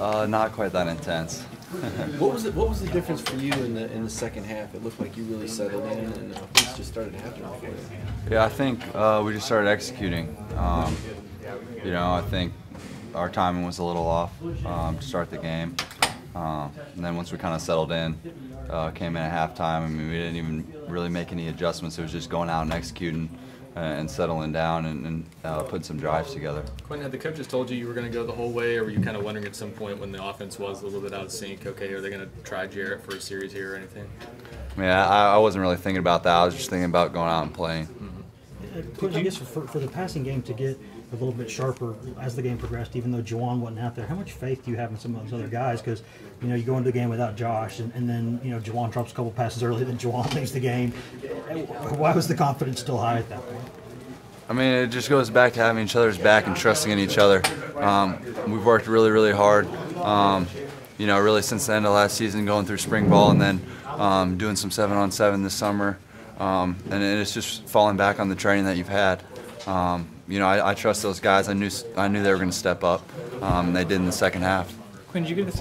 Uh, not quite that intense. What was the, what was the difference for you in the in the second half? It looked like you really settled in and uh, things just started happening for you. Yeah, I think uh, we just started executing. Um, you know, I think our timing was a little off um, to start the game. Um, and then once we kind of settled in, uh, came in at halftime. I mean, we didn't even really make any adjustments. It was just going out and executing and settling down and, and uh, putting some drives together. Quinten, had the coaches told you you were going to go the whole way, or were you kind of wondering at some point when the offense was a little bit out of sync, okay, are they going to try Jarrett for a series here or anything? Mean, I, I wasn't really thinking about that. I was just thinking about going out and playing. Coach, I guess for, for the passing game to get a little bit sharper as the game progressed, even though Jauan wasn't out there, how much faith do you have in some of those other guys? Because, you know, you go into the game without Josh, and, and then, you know, Jauan drops a couple passes early, then Jauan leaves the game. Why was the confidence still high at that point? I mean, it just goes back to having each other's back and trusting in each other. Um, we've worked really, really hard. Um, you know, really since the end of last season, going through spring ball and then um, doing some seven on seven this summer. Um, and it's just falling back on the training that you've had. Um, you know, I, I, trust those guys. I knew I knew they were going to step up. Um, they did in the second half. Quinn, did you get the